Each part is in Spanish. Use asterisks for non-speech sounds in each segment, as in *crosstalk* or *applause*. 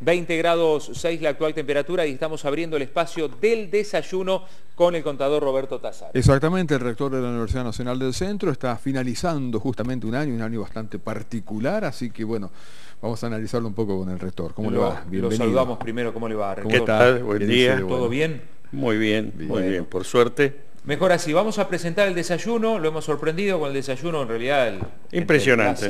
20 grados 6 la actual temperatura y estamos abriendo el espacio del desayuno con el contador Roberto Tazar. Exactamente, el rector de la Universidad Nacional del Centro está finalizando justamente un año, un año bastante particular, así que bueno, vamos a analizarlo un poco con el rector. ¿Cómo le va? Bienvenido. Lo saludamos primero, ¿cómo le va? Rector? ¿Qué tal? Buen día. ¿Todo bien? Muy bien, muy bien, por suerte. Mejor así, vamos a presentar el desayuno, lo hemos sorprendido con el desayuno, en realidad el, impresionante.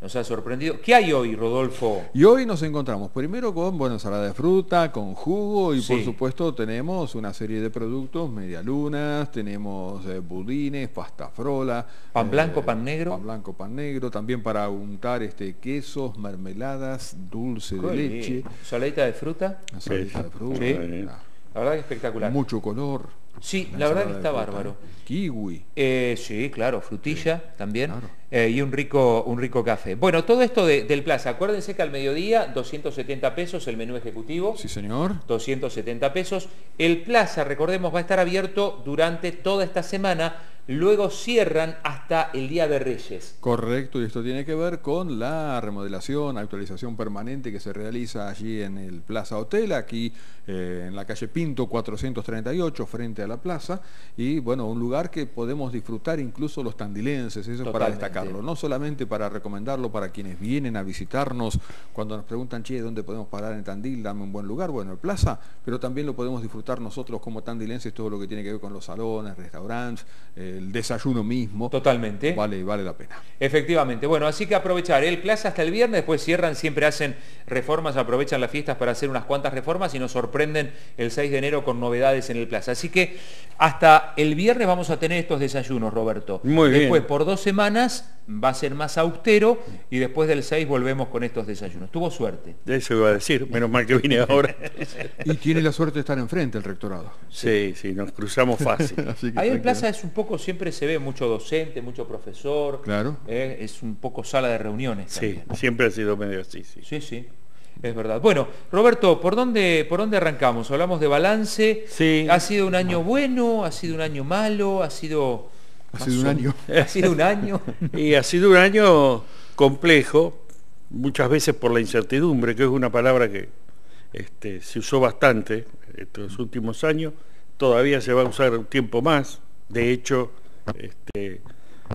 nos ha sorprendido. ¿Qué hay hoy, Rodolfo? Y hoy nos encontramos primero con bueno, ensalada de fruta, con jugo y por supuesto tenemos una serie de productos, medialunas, tenemos eh, budines, pasta frola. Pan blanco, eh, pan negro. Pan blanco, pan negro, también para untar este quesos, mermeladas, dulce de leche. ¿Saladita de fruta? Saladita de fruta. La verdad que espectacular. Mucho color. Sí, la verdad que está bárbaro. Kiwi. Eh, sí, claro, frutilla también. Eh, y un rico, un rico café. Bueno, todo esto del plaza, acuérdense que al mediodía 270 pesos el menú ejecutivo. Sí, señor. 270 pesos. El plaza, recordemos, va a estar abierto durante toda esta semana luego cierran hasta el Día de Reyes. Correcto, y esto tiene que ver con la remodelación, actualización permanente que se realiza allí en el Plaza Hotel, aquí eh, en la calle Pinto 438, frente a la plaza, y bueno, un lugar que podemos disfrutar incluso los tandilenses, eso es para destacarlo, no solamente para recomendarlo para quienes vienen a visitarnos, cuando nos preguntan, che, ¿dónde podemos parar en Tandil? Dame un buen lugar, bueno, el Plaza, pero también lo podemos disfrutar nosotros como tandilenses, todo lo que tiene que ver con los salones, restaurantes, eh, el desayuno mismo. Totalmente. Vale, vale la pena. Efectivamente. Bueno, así que aprovechar el plaza hasta el viernes, después cierran, siempre hacen reformas, aprovechan las fiestas para hacer unas cuantas reformas y nos sorprenden el 6 de enero con novedades en el plaza. Así que hasta el viernes vamos a tener estos desayunos, Roberto. Muy bien. Después, por dos semanas, va a ser más austero y después del 6 volvemos con estos desayunos. Tuvo suerte. Eso iba a decir, menos mal que vine ahora. y tiene la suerte de estar enfrente el rectorado. Sí, sí, nos cruzamos fácil. *laughs* Ahí el plaza es un poco siempre se ve mucho docente, mucho profesor. Claro. Eh, es un poco sala de reuniones. Sí, siempre ha sido medio así, sí. Sí, sí. Es verdad. Bueno, Roberto, ¿por dónde, ¿por dónde arrancamos? Hablamos de balance. Sí. ¿Ha sido un año bueno? ¿Ha sido un año malo? ¿Ha sido... Ha sido un año. *laughs* Ha sido un año. y ha sido un año complejo, muchas veces por la incertidumbre, que es una palabra que este, se usó bastante estos últimos años. Todavía se va a usar un tiempo más. De hecho, este,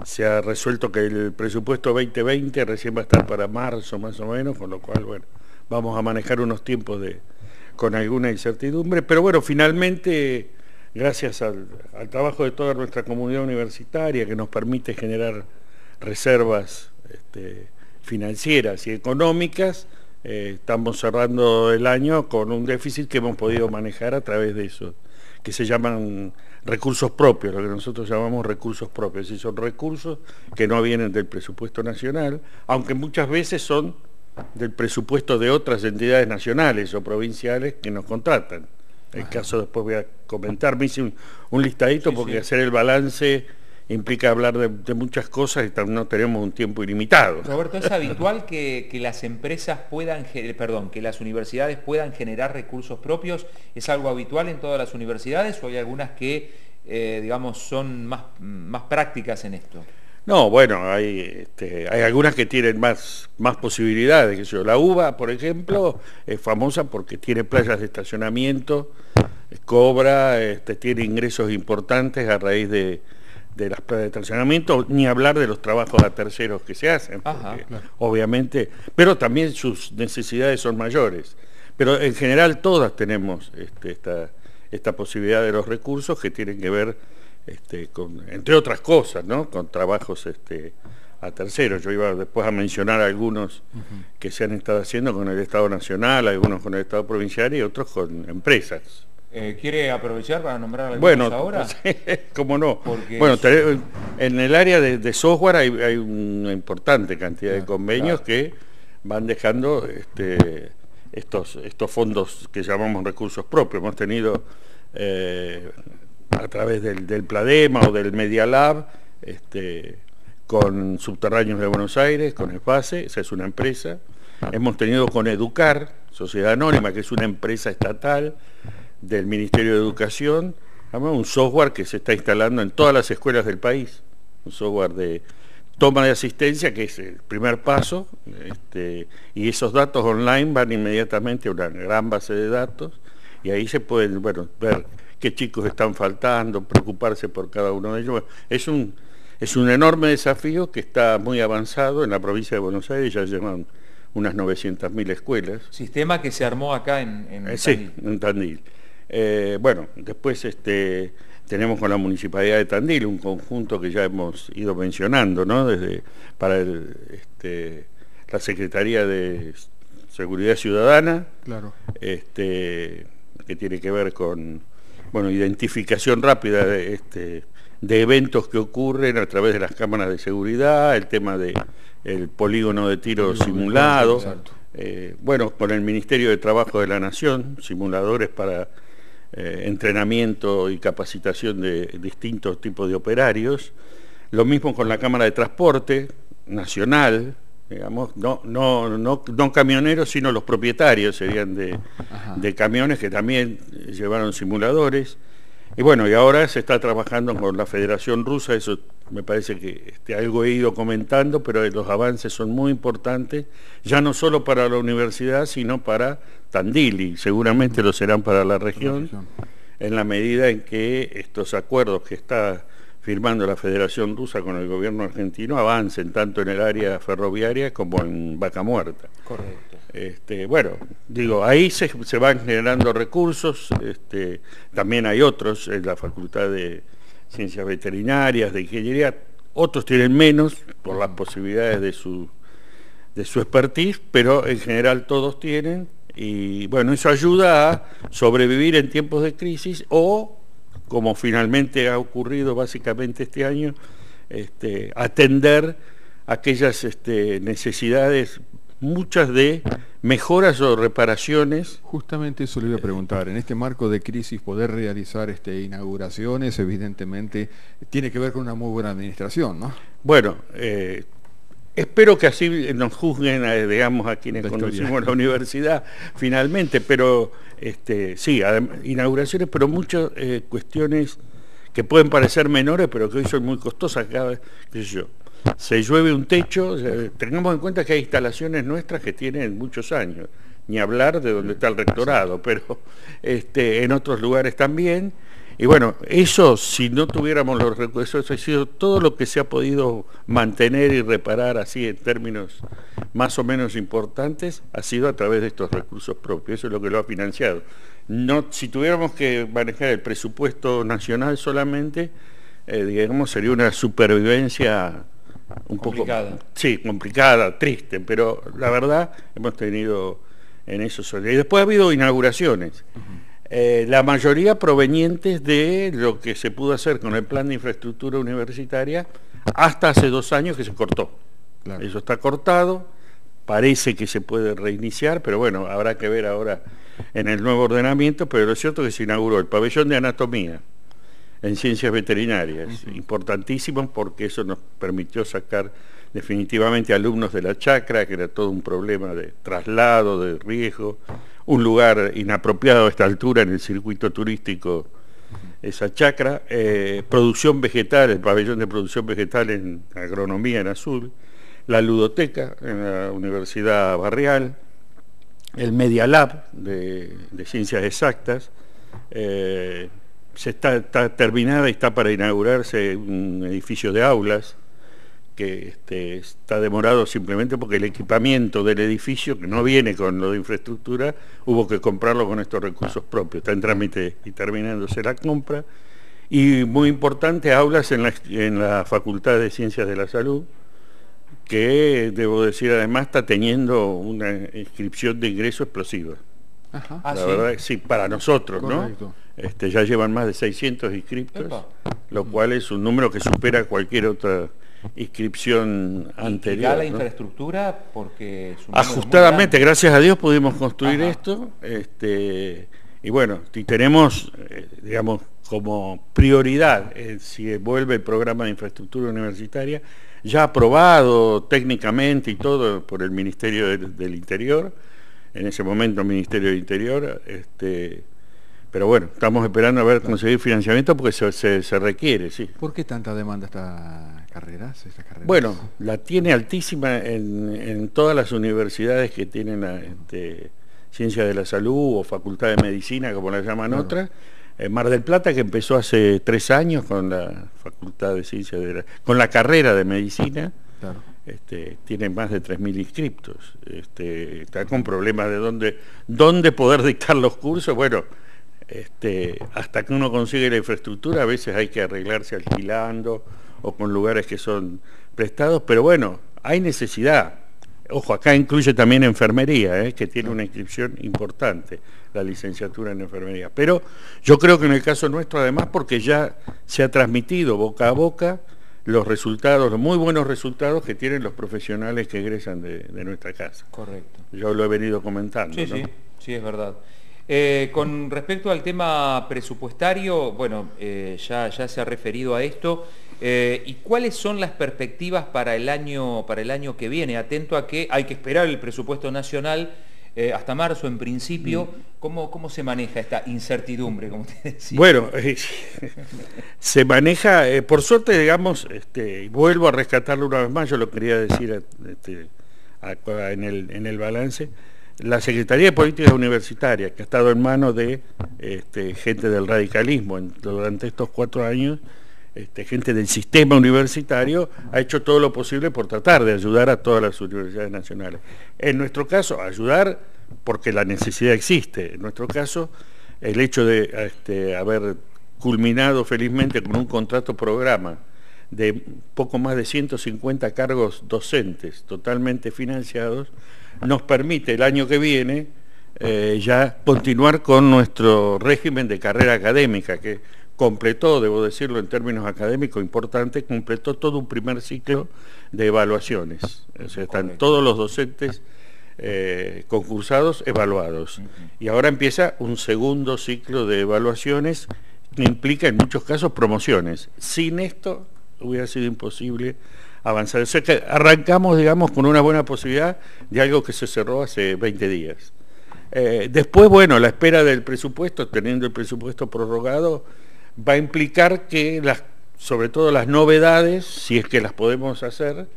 se ha resuelto que el presupuesto 2020 recién va a estar para marzo más o menos, con lo cual, bueno, vamos a manejar unos tiempos de, con alguna incertidumbre, pero bueno, finalmente, gracias al, trabajo de toda nuestra comunidad universitaria que nos permite generar reservas este, financieras y económicas, eh, estamos cerrando el año con un déficit que hemos podido manejar a través de eso, que se llaman recursos propios, lo que nosotros llamamos recursos propios, y son recursos que no vienen del presupuesto nacional, aunque muchas veces son del presupuesto de otras entidades nacionales o provinciales que nos contratan. El caso después voy a comentar, me hice un, listadito porque hacer el balance implica hablar de, muchas cosas y no tenemos un tiempo ilimitado. Roberto, ¿es *laughs* habitual que, las empresas puedan, perdón, que las universidades puedan generar recursos propios? ¿Es algo habitual en todas las universidades o hay algunas que, eh, digamos, son más, más prácticas en esto? No, bueno, hay, este, hay algunas que tienen más, más posibilidades. La UBA, por ejemplo, es famosa porque tiene playas de estacionamiento, cobra, este, tiene ingresos importantes a raíz de, de las playas de estacionamiento, ni hablar de los trabajos a terceros que se hacen, obviamente, pero también sus necesidades son mayores. Pero en general todas tenemos este, esta, esta posibilidad de los recursos que tienen que ver, este, con, entre otras cosas, ¿no? con trabajos este, a terceros. Yo iba después a mencionar algunos que se han estado haciendo con el Estado Nacional, algunos con el Estado Provincial y otros con empresas. Eh, ¿Quiere aprovechar para nombrar algunos bueno, ahora? *laughs* cómo no. bueno, en el área de, software hay, una importante cantidad de ah, convenios que van dejando este, estos, estos fondos que llamamos recursos propios. Hemos tenido eh, a través del, del, Pladema o del Media Lab, este, con Subterráneos de Buenos Aires, con ESPACE, esa es una empresa. Hemos tenido con Educar, Sociedad Anónima, que es una empresa estatal, del Ministerio de Educación, un software que se está instalando en todas las escuelas del país, un software de toma de asistencia, que es el primer paso, este, y esos datos online van inmediatamente a una gran base de datos, y ahí se pueden bueno, ver qué chicos están faltando, preocuparse por cada uno de ellos. es un, es un enorme desafío que está muy avanzado en la provincia de Buenos Aires, ya llevan unas 900.000 escuelas. Sistema que se armó acá en, en eh, Sí, en Tandil. Eh, bueno, después este, tenemos con la Municipalidad de Tandil un conjunto que ya hemos ido mencionando, ¿no? Desde, para este, la Secretaría de Seguridad Ciudadana, claro. este, que tiene que ver con bueno, identificación rápida de, este, de eventos que ocurren a través de las cámaras de seguridad, el tema del el polígono de tiro simulado, eh, bueno, con el Ministerio de Trabajo de la Nación, simuladores para eh, entrenamiento y capacitación de distintos tipos de operarios. Lo mismo con la Cámara de Transporte Nacional, digamos, no, no, no, no camioneros, sino los propietarios serían de, de, camiones que también llevaron simuladores. Y bueno, y ahora se está trabajando con la Federación Rusa, eso me parece que este, algo he ido comentando, pero los avances son muy importantes, ya no solo para la universidad, sino para Tandil, y seguramente lo serán para la región, en la medida en que estos acuerdos que está firmando la Federación Rusa con el gobierno argentino avancen tanto en el área ferroviaria como en Vaca Muerta. Correcto. Este, bueno, digo, ahí se, van generando recursos, este, también hay otros en la Facultad de Ciencias Veterinarias, de Ingeniería, otros tienen menos por las posibilidades de su, de su expertise, pero en general todos tienen, y bueno, eso ayuda a sobrevivir en tiempos de crisis o como finalmente ha ocurrido básicamente este año, este, atender aquellas este, necesidades, muchas de mejoras o reparaciones. Justamente eso le iba a preguntar, en este marco de crisis poder realizar este, inauguraciones evidentemente tiene que ver con una muy buena administración, ¿no? Bueno, eh, Espero que así nos juzguen, a, digamos, a quienes conocimos la universidad finalmente, pero este, sí, inauguraciones, pero muchas eh, cuestiones que pueden parecer menores, pero que hoy son muy costosas. Cada, qué sé yo, se llueve un techo, tengamos en cuenta que hay instalaciones nuestras que tienen muchos años, ni hablar de donde está el rectorado, pero este, en otros lugares también. Y bueno, eso, si no tuviéramos los recursos, eso ha sido todo lo que se ha podido mantener y reparar así en términos más o menos importantes, ha sido a través de estos recursos propios. Eso es lo que lo ha financiado. No, si tuviéramos que manejar el presupuesto nacional solamente, eh, digamos, sería una supervivencia un complicada. poco... Sí, complicada, triste, pero la verdad hemos tenido en eso. Y después ha habido inauguraciones. Eh, la mayoría provenientes de lo que se pudo hacer con el plan de infraestructura universitaria hasta hace dos años que se cortó. Eso está cortado, parece que se puede reiniciar, pero bueno, habrá que ver ahora en el nuevo ordenamiento, pero lo cierto es que se inauguró el pabellón de anatomía en ciencias veterinarias, importantísimo porque eso nos permitió sacar definitivamente alumnos de la chacra, que era todo un problema de traslado, de riesgo, un lugar inapropiado a esta altura en el circuito turístico, esa chacra, eh, producción vegetal, el pabellón de producción vegetal en agronomía en azul, la ludoteca en la Universidad Barrial, el Media Lab de, ciencias exactas, eh, se está, está terminada y está para inaugurarse un edificio de aulas, que este, está demorado simplemente porque el equipamiento del edificio, que no viene con lo de infraestructura, hubo que comprarlo con estos recursos propios. Está en trámite y terminándose la compra. Y muy importante, aulas en la, en la Facultad de Ciencias de la Salud, que debo decir además está teniendo una inscripción de ingreso explosiva. Ajá. la ah, verdad, sí, para nosotros, ¿no? Este, ya llevan más de 600 inscriptos, lo cual es un número que supera cualquier otra inscripción anterior. ¿Y la infraestructura? porque Ajustadamente, gracias a Dios pudimos construir esto. Este, y bueno, y tenemos, eh, digamos, como prioridad, eh, si vuelve el programa de infraestructura universitaria, ya aprobado técnicamente y todo por el Ministerio del, Interior, en ese momento el Ministerio del Interior, este, pero bueno, estamos esperando a ver conseguir financiamiento porque se, requiere, sí. ¿Por qué tanta demanda esta carrera? Bueno, la tiene altísima en, todas las universidades que tienen este, ciencia de la salud o facultad de medicina, como la llaman otras. En Mar del Plata, que empezó hace tres años con la facultad de ciencia de la, con la carrera de medicina. Este, tiene más de 3.000 inscriptos. Este, está con problemas de dónde, dónde poder dictar los cursos. Bueno, este, hasta que uno consigue la infraestructura, a veces hay que arreglarse alquilando o con lugares que son prestados, pero bueno, hay necesidad. Ojo, acá incluye también enfermería, ¿eh? que tiene una inscripción importante, la licenciatura en enfermería. Pero yo creo que en el caso nuestro, además, porque ya se ha transmitido boca a boca los resultados, los muy buenos resultados que tienen los profesionales que egresan de, nuestra casa. Correcto. Yo lo he venido comentando. Sí, sí, sí, es verdad. Eh, con respecto al tema presupuestario, bueno, eh, ya, ya, se ha referido a esto. Eh, ¿Y cuáles son las perspectivas para el, año, para el año que viene? Atento a que hay que esperar el presupuesto nacional hasta marzo en principio. Mm. ¿Cómo, ¿Cómo, se maneja esta incertidumbre, como te decía? Bueno, *laughs* se maneja, por suerte, digamos, este, vuelvo a rescatarlo una vez más, yo lo quería decir este, en, el, en el balance, la Secretaría de Política Universitaria, que ha estado en manos de este, gente del radicalismo durante estos cuatro años, este, gente del sistema universitario, ha hecho todo lo posible por tratar de ayudar a todas las universidades nacionales. En nuestro caso, ayudar porque la necesidad existe. En nuestro caso, el hecho de este, haber culminado felizmente con un contrato programa de poco más de 150 cargos docentes totalmente financiados, nos permite el año que viene eh, ya continuar con nuestro régimen de carrera académica, que completó, debo decirlo en términos académicos importantes, completó todo un primer ciclo de evaluaciones. O sea, están todos los docentes eh, concursados evaluados. Y ahora empieza un segundo ciclo de evaluaciones que implica en muchos casos promociones. Sin esto hubiera sido imposible avanzar. O sea que arrancamos, digamos, con una buena posibilidad de algo que se cerró hace 20 días. Eh, después, bueno, la espera del presupuesto, teniendo el presupuesto prorrogado, va a implicar que las, sobre todo las novedades, si es que las podemos hacer,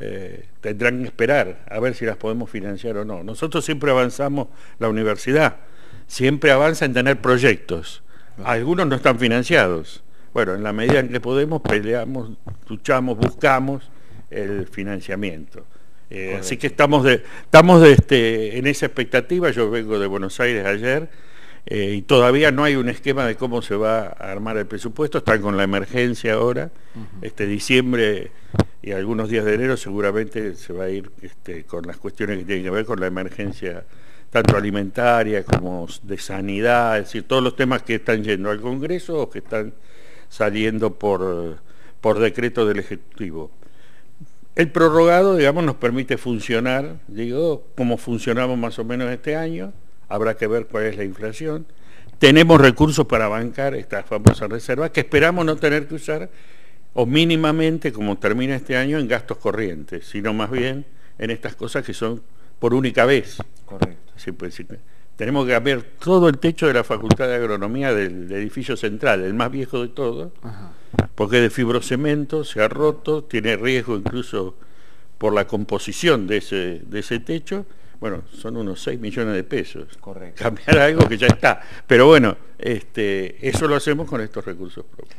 eh, tendrán que esperar a ver si las podemos financiar o no. Nosotros siempre avanzamos, la universidad siempre avanza en tener proyectos. Algunos no están financiados. Bueno, en la medida en que podemos, peleamos, luchamos, buscamos el financiamiento. Eh, así que estamos, de, estamos de este, en esa expectativa, yo vengo de Buenos Aires ayer, eh, y todavía no hay un esquema de cómo se va a armar el presupuesto, están con la emergencia ahora, este diciembre y algunos días de enero seguramente se va a ir este, con las cuestiones que tienen que ver con la emergencia tanto alimentaria como de sanidad, es decir, todos los temas que están yendo al Congreso o que están saliendo por, por decreto del Ejecutivo. El prorrogado, digamos, nos permite funcionar, digo, como funcionamos más o menos este año, habrá que ver cuál es la inflación. Tenemos recursos para bancar esta famosa reserva que esperamos no tener que usar, o mínimamente, como termina este año, en gastos corrientes, sino más bien en estas cosas que son por única vez. Correcto. Pues, tenemos que cambiar todo el techo de la Facultad de Agronomía del, edificio central, el más viejo de todos, porque de fibrocemento, se ha roto, tiene riesgo incluso por la composición de ese, de ese techo. Bueno, son unos 6 millones de pesos. Correcto. Cambiar algo que ya está. Pero bueno, este, eso lo hacemos con estos recursos propios.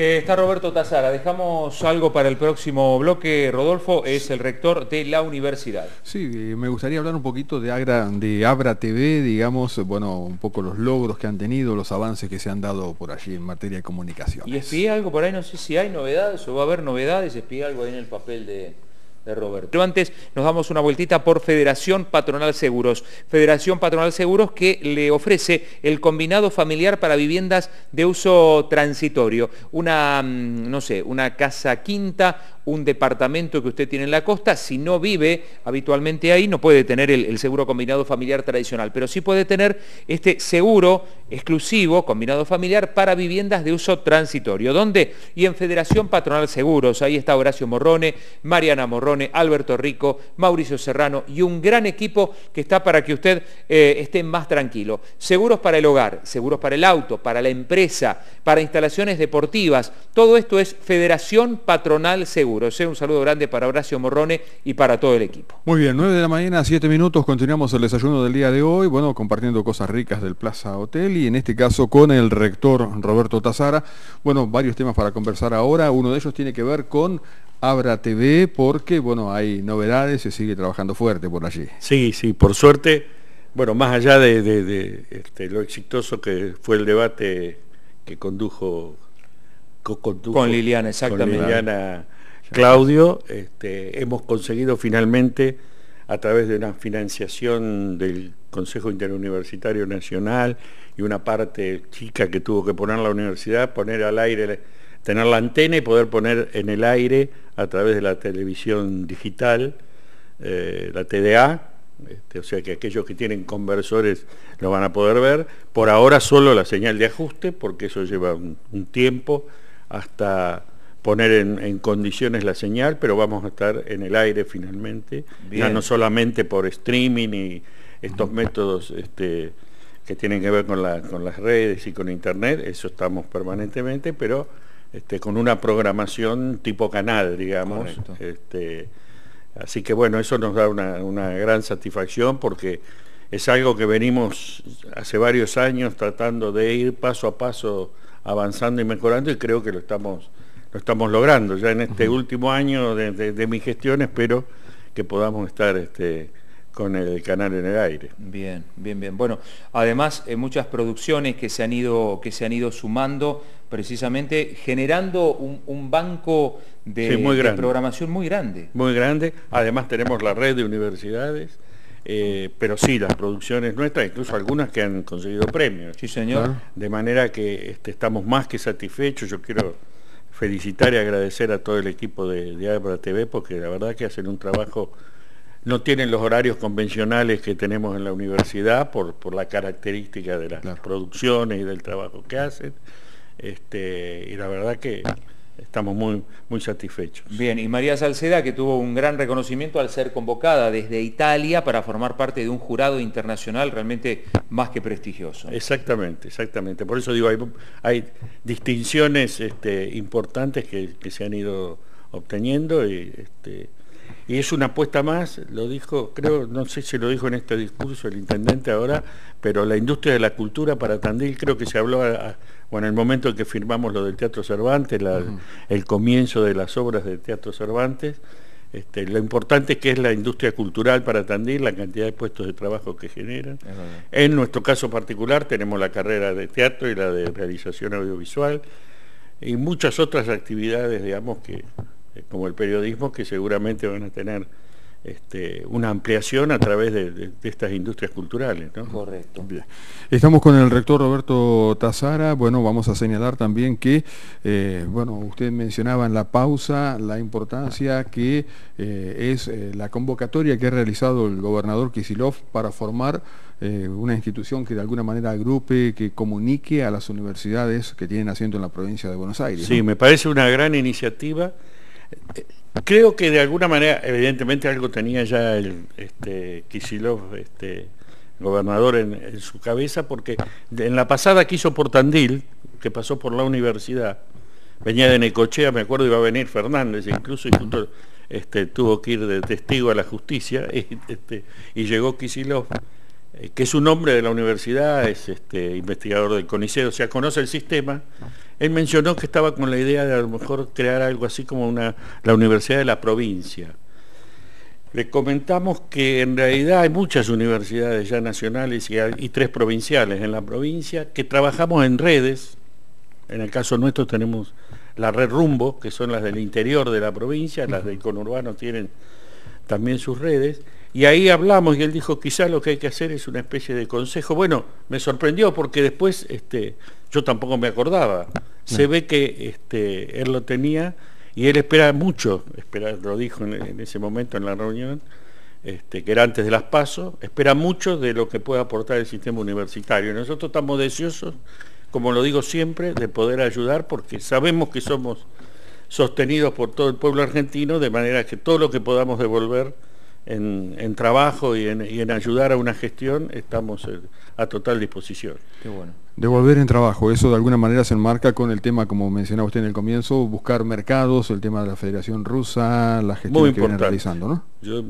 Eh, está Roberto Tazara. Dejamos algo para el próximo bloque. Rodolfo es el rector de la universidad. Sí, eh, me gustaría hablar un poquito de, Agra, de Abra TV, digamos, bueno, un poco los logros que han tenido, los avances que se han dado por allí en materia de comunicación. Y espié algo por ahí, no sé si hay novedades o va a haber novedades, espié algo ahí en el papel de, Pero antes nos damos una vueltita por Federación Patronal Seguros. Federación Patronal Seguros que le ofrece el combinado familiar para viviendas de uso transitorio. Una, mm, no sé, una casa quinta, un departamento que usted tiene en la costa, si no vive habitualmente ahí, no puede tener el, seguro combinado familiar tradicional, pero sí puede tener este seguro exclusivo, combinado familiar, para viviendas de uso transitorio. ¿Dónde? Y en Federación Patronal Seguros, ahí está Horacio Morrone, Mariana Morrone, Alberto Rico, Mauricio Serrano y un gran equipo que está para que usted eh, esté más tranquilo. Seguros para el hogar, seguros para el auto, para la empresa, para instalaciones deportivas, todo esto es Federación Patronal Seguros. ¿Eh? Un saludo grande para Horacio Morrone y para todo el equipo. Muy bien, 9 de la mañana, 7 minutos, continuamos el desayuno del día de hoy, bueno, compartiendo cosas ricas del Plaza Hotel y en este caso con el rector Roberto Tazara. Bueno, varios temas para conversar ahora, uno de ellos tiene que ver con Abra TV porque, bueno, hay novedades, se sigue trabajando fuerte por allí. Sí, sí, por suerte, bueno, más allá de, este, lo exitoso que fue el debate que condujo, con Liliana, exactamente. Con Liliana Claudio, este, hemos conseguido finalmente, a través de una financiación del Consejo Interuniversitario Nacional y una parte chica que tuvo que poner la universidad, poner al aire, tener la antena y poder poner en el aire a través de la televisión digital, eh, la TDA, este, o sea que aquellos que tienen conversores lo van a poder ver. Por ahora solo la señal de ajuste, porque eso lleva un, tiempo hasta poner en, condiciones la señal, pero vamos a estar en el aire finalmente, ya no solamente por streaming y estos métodos este, que tienen que ver con, las redes y con internet, eso estamos permanentemente, pero este, con una programación tipo canal, digamos. Este, así que bueno, eso nos da una, gran satisfacción porque es algo que venimos hace varios años tratando de ir paso a paso avanzando y mejorando y creo que lo estamos, lo estamos logrando. Ya en este último año de, mi gestión espero que podamos estar este, con el canal en el aire. Bien, bien, bien. Bueno, además eh, muchas producciones que se, han ido, que se han ido sumando precisamente generando un, banco de, programación muy grande. Muy grande. Además tenemos la red de universidades. Eh, pero sí, las producciones nuestras, incluso algunas que han conseguido premios. Sí, señor. De manera que este, estamos más que satisfechos. Yo quiero felicitar y agradecer a todo el equipo de, de Abra TV porque la verdad que hacen un trabajo no tienen los horarios convencionales que tenemos en la universidad por, por la característica de las producciones y del trabajo que hacen. Este, y la verdad que estamos muy, muy satisfechos. Bien, y María Salceda, que tuvo un gran reconocimiento al ser convocada desde Italia para formar parte de un jurado internacional realmente más que prestigioso. Exactamente, exactamente. Por eso digo, hay, distinciones este, importantes que, que, se han ido obteniendo y este, y es una apuesta más, lo dijo, creo, no sé si lo dijo en este discurso el intendente ahora, pero la industria de la cultura para Tandil creo que se habló bueno, en el momento en que firmamos lo del Teatro Cervantes, el comienzo de las obras del Teatro Cervantes, este, lo importante es que es la industria cultural para Tandil, la cantidad de puestos de trabajo que generan. En nuestro caso particular tenemos la carrera de teatro y la de realización audiovisual y muchas otras actividades, digamos, que eh, como el periodismo, que seguramente van a tener este, una ampliación a través de, estas industrias culturales. Correcto. Estamos con el rector Roberto Tazara. Bueno, vamos a señalar también que, eh, bueno, usted mencionaba en la pausa la importancia que eh, es la convocatoria que ha realizado el gobernador Kisilov para formar una institución que de alguna manera agrupe, que comunique a las universidades que tienen asiento en la provincia de Buenos Aires. Sí, me parece una gran iniciativa Creo que de alguna manera, evidentemente algo tenía ya el este, este, gobernador, en, su cabeza, porque en la pasada que hizo por Tandil, que pasó por la universidad, venía de Necochea, me acuerdo, iba a venir Fernández, incluso este, tuvo que ir de testigo a la justicia, *laughs* y, este, y llegó Kisilov, eh, que es un hombre de la universidad, es este, investigador del CONICET, o sea, conoce el sistema, él mencionó que estaba con la idea de a lo mejor crear algo así como una, la Universidad de la Provincia. Le comentamos que en realidad hay muchas universidades ya nacionales y, tres provinciales en la provincia que trabajamos en redes. En el caso nuestro tenemos la red Rumbo, que son las del interior de la provincia, las del conurbano tienen también sus redes. Y ahí hablamos y él dijo, quizá lo que hay que hacer es una especie de consejo. Bueno, me sorprendió porque después este, yo tampoco me acordaba. Se ve que este, él lo tenía y él espera mucho, espera, lo dijo en, ese momento en la reunión, este, que era antes de las pasos, espera mucho de lo que puede aportar el sistema universitario. Nosotros estamos deseosos, como lo digo siempre, de poder ayudar porque sabemos que somos sostenidos por todo el pueblo argentino, de manera que todo lo que podamos devolver en, trabajo y en, ayudar a una gestión, estamos eh, a total disposición. Qué bueno. Devolver en trabajo, eso de alguna manera se enmarca con el tema, como mencionaba usted en el comienzo, buscar mercados, el tema de la Federación Rusa, la gestión que viene realizando, ¿no? Yo,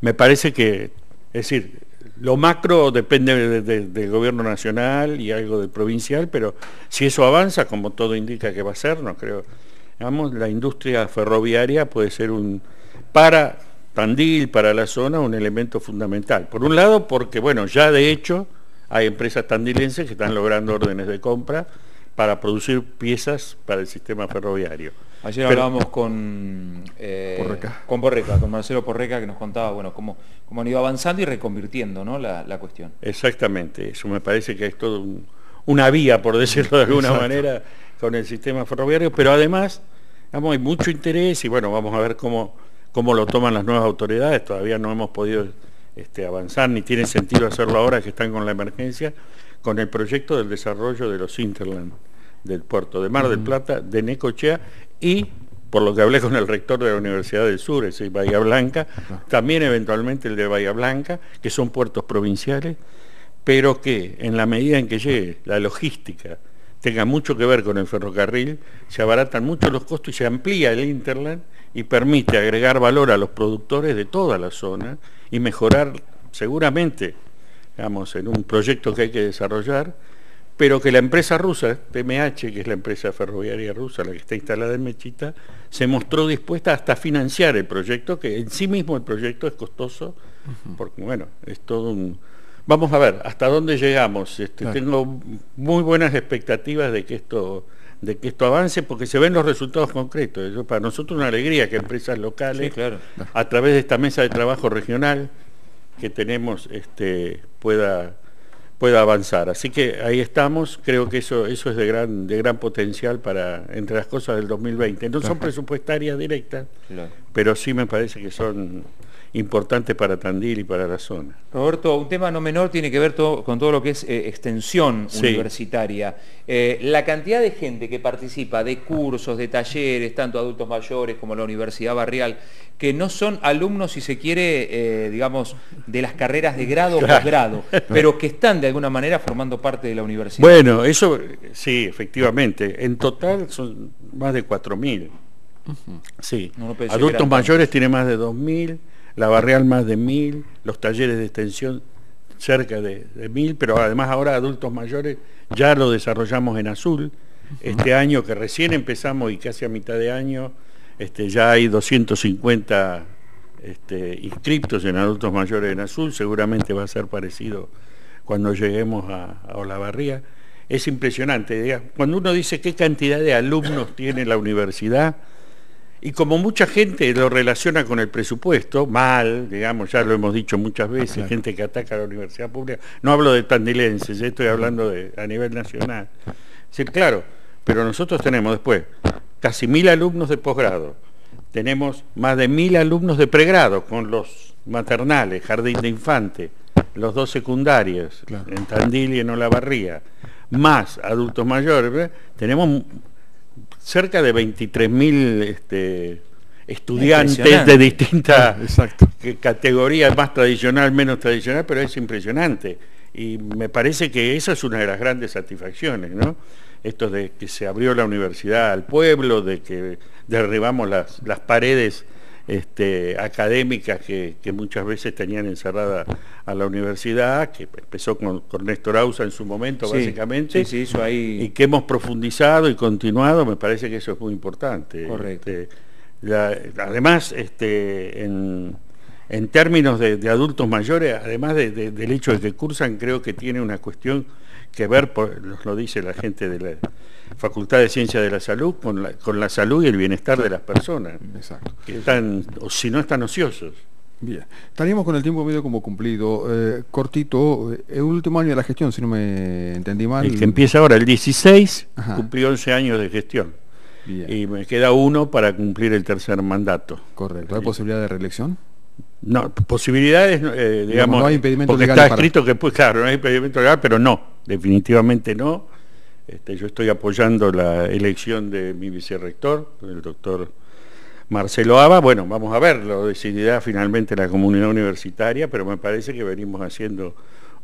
me parece que, es decir, lo macro depende del gobierno nacional y algo del provincial, pero si eso avanza, como todo indica que va a ser, no creo, digamos, la industria ferroviaria puede ser un, para Tandil, para la zona, un elemento fundamental. Por un lado, porque, bueno, ya de hecho hay empresas tandilenses que están logrando órdenes de compra para producir piezas para el sistema ferroviario. Ayer hablábamos con, eh, con Porreca, con Marcelo Porreca, que nos contaba bueno, cómo, cómo han ido avanzando y reconvirtiendo ¿no? la, cuestión. Exactamente, eso me parece que es todo una vía, por decirlo de alguna manera, con el sistema ferroviario, pero además hay mucho interés y bueno, vamos a ver cómo cómo lo toman las nuevas autoridades, todavía no hemos podido este, avanzar, ni tiene sentido hacerlo ahora que están con la emergencia, con el proyecto del desarrollo de los Interland del puerto de Mar del Plata, de Necochea y por lo que hablé con el rector de la Universidad del Sur, ese Bahía Blanca, también eventualmente el de Bahía Blanca, que son puertos provinciales, pero que en la medida en que llegue la logística tenga mucho que ver con el ferrocarril, se abaratan mucho los costos y se amplía el Interland y permite agregar valor a los productores de toda la zona y mejorar seguramente, digamos, en un proyecto que hay que desarrollar, pero que la empresa rusa, PMH, que es la empresa ferroviaria rusa, la que está instalada en Mechita, se mostró dispuesta hasta financiar el proyecto, que en sí mismo el proyecto es costoso, porque bueno, es todo un... Vamos a ver, hasta dónde llegamos. Este, tengo muy buenas expectativas de que esto de que esto avance porque se ven los resultados concretos. Eso para nosotros una alegría que empresas locales, a través de esta mesa de trabajo regional que tenemos, este, pueda, pueda avanzar. Así que ahí estamos, creo que eso, eso es de gran, de gran potencial para, entre las cosas del 2020. No son presupuestarias directas, pero sí me parece que son importante para Tandil y para la zona. Roberto, un tema no menor tiene que ver con todo lo que es eh, extensión universitaria. Eh, la cantidad de gente que participa de cursos, de talleres, tanto adultos mayores como la Universidad Barrial, que no son alumnos, si se quiere, eh, digamos, de las carreras de grado o posgrado, *laughs* pero que están de alguna manera formando parte de la universidad. Bueno, eso sí, efectivamente. En total son más de 4.000. Sí, adultos mayores tiene más de 2.000 la barrial más de mil, los talleres de extensión cerca de, mil, pero además ahora adultos mayores ya lo desarrollamos en azul. Este año que recién empezamos y casi a mitad de año, este, ya hay 250 este, inscriptos en adultos mayores en azul, seguramente va a ser parecido cuando lleguemos a, a Olavarría. Es impresionante, cuando uno dice qué cantidad de alumnos tiene la universidad, y como mucha gente lo relaciona con el presupuesto, mal, digamos, ya lo hemos dicho muchas veces, gente que ataca a la universidad pública, no hablo de tandilenses, estoy hablando de, a nivel nacional. Es claro, pero nosotros tenemos después casi mil alumnos de posgrado, tenemos más de mil alumnos de pregrado con los maternales, jardín de infante, los dos secundarios, en Tandil y en Olavarría, más adultos mayores, tenemos cerca de 23.000 este, estudiantes de distintas categorías, más tradicional, menos tradicional, pero es impresionante. Y me parece que esa es una de las grandes satisfacciones, ¿no? Esto de que se abrió la universidad al pueblo, de que derribamos las, las paredes este, académicas que, muchas veces tenían encerrada a la universidad, que empezó con, Néstor Ausa en su momento básicamente, y que hemos profundizado y continuado, me parece que eso es muy importante. Correcto. Este, además, este, en, términos de, adultos mayores, además del hecho de que cursan, creo que tiene una cuestión que ver, lo dice la gente de la Facultad de Ciencia de la Salud, con la, con la salud y el bienestar de las personas, Exacto. que están, o si no están ociosos. Bien, estaríamos con el tiempo medio como cumplido. Eh, cortito, eh, el último año de la gestión, si no me entendí mal. El que empieza ahora, el 16, cumplió 11 años de gestión. y me queda uno para cumplir el tercer mandato. Correcto. ¿Hay posibilidad de reelección? No, posibilidades, eh, digamos, no hay impedimento porque legal está escrito que, pues, claro, no hay impedimento legal, pero no, definitivamente no. Este, yo estoy apoyando la elección de mi vicerrector, el doctor Marcelo Aba. Bueno, vamos a ver, lo decidirá finalmente la comunidad universitaria, pero me parece que venimos haciendo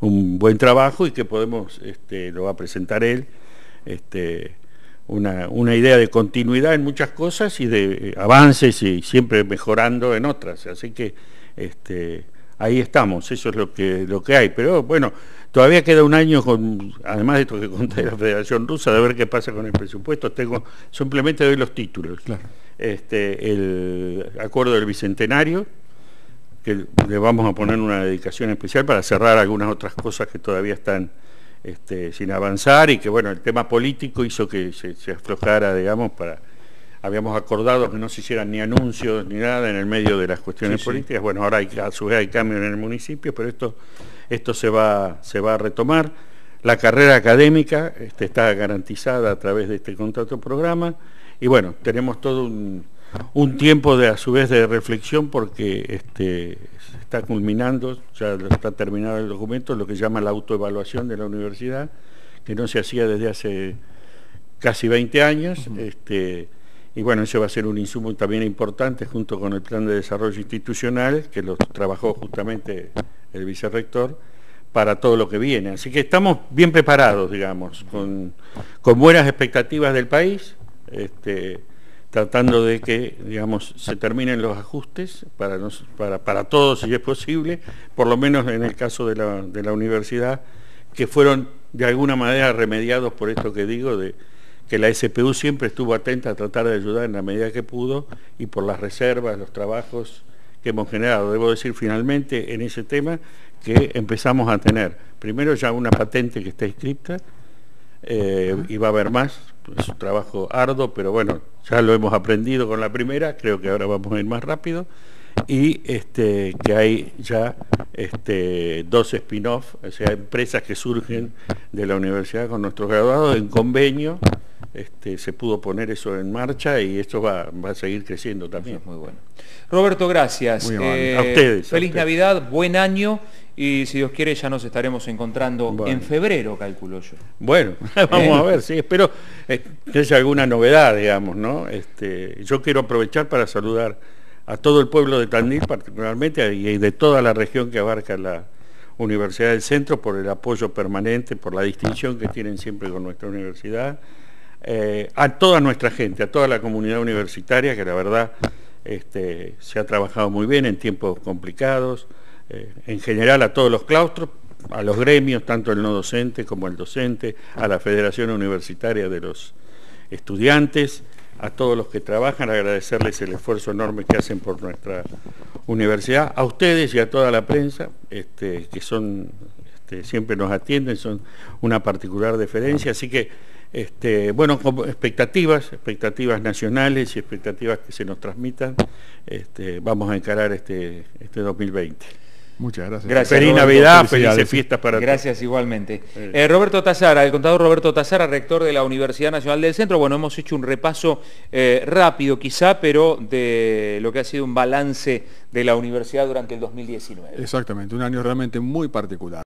un buen trabajo y que podemos, este, lo va a presentar él, este, una, una idea de continuidad en muchas cosas y de eh, avances y siempre mejorando en otras. Así que este, ahí estamos, eso es lo que, lo que hay. Pero bueno, todavía queda un año, con, además de esto que conté de la Federación Rusa, de ver qué pasa con el presupuesto. Tengo, simplemente doy los títulos. Claro. Este, el acuerdo del Bicentenario, que le vamos a poner una dedicación especial para cerrar algunas otras cosas que todavía están este, sin avanzar y que bueno, el tema político hizo que se, se aflojara, digamos, para habíamos acordado que no se hicieran ni anuncios ni nada en el medio de las cuestiones Sí, sí. políticas. Bueno, ahora hay, a su vez hay cambios en el municipio, pero esto, esto se, va, se va a retomar. La carrera académica este, está garantizada a través de este contrato programa y bueno, tenemos todo un, un tiempo de a su vez de reflexión porque este, se está culminando, ya está terminado el documento, lo que llama la autoevaluación de la universidad, que no se hacía desde hace casi 20 años. este, y bueno, eso va a ser un insumo también importante junto con el plan de desarrollo institucional, que lo trabajó justamente el vicerrector, para todo lo que viene. Así que estamos bien preparados, digamos, con, con buenas expectativas del país, este, tratando de que, digamos, se terminen los ajustes para, nos- para, para todos, si es posible, por lo menos en el caso de la, de la universidad, que fueron de alguna manera remediados por esto que digo, de que la SPU siempre estuvo atenta a tratar de ayudar en la medida que pudo y por las reservas, los trabajos que hemos generado. Debo decir finalmente en ese tema que empezamos a tener, primero ya una patente que está inscripta, eh, y va a haber más, es un trabajo arduo, pero bueno, ya lo hemos aprendido con la primera, creo que ahora vamos a ir más rápido, y este, que hay ya este, dos spin-off, o sea, empresas que surgen de la universidad con nuestros graduados en convenio, este, se pudo poner eso en marcha y esto va, va a seguir creciendo también. Muy bueno. Roberto, gracias. Muy. Eh, A ustedes, a Feliz ustedes. Navidad, buen año y si Dios quiere ya nos estaremos encontrando Bueno. en febrero, calculo yo. Bueno, *laughs* vamos a ver, sí, espero eh, que haya alguna novedad, digamos, ¿no? Este, yo quiero aprovechar para saludar a todo el pueblo de Tandil, particularmente, y de toda la región que abarca la Universidad del Centro, por el apoyo permanente, por la distinción que tienen siempre con nuestra universidad, eh, a toda nuestra gente, a toda la comunidad universitaria, que la verdad este, se ha trabajado muy bien en tiempos complicados, eh, en general a todos los claustros, a los gremios, tanto el no docente como el docente, a la Federación Universitaria de los Estudiantes, a todos los que trabajan, agradecerles el esfuerzo enorme que hacen por nuestra universidad, a ustedes y a toda la prensa, este, que son, este, siempre nos atienden, son una particular deferencia, así que, este, bueno, expectativas, expectativas nacionales y expectativas que se nos transmitan, este, vamos a encarar este, este 2020. Muchas gracias. Gracias, Feliz Roberto, Navidad, felices fiestas para todos. Gracias igualmente. Eh, Roberto Tazara, el contador Roberto Tazara, rector de la Universidad Nacional del Centro. Bueno, hemos hecho un repaso eh, rápido quizá, pero de lo que ha sido un balance de la universidad durante el 2019. Exactamente, un año realmente muy particular.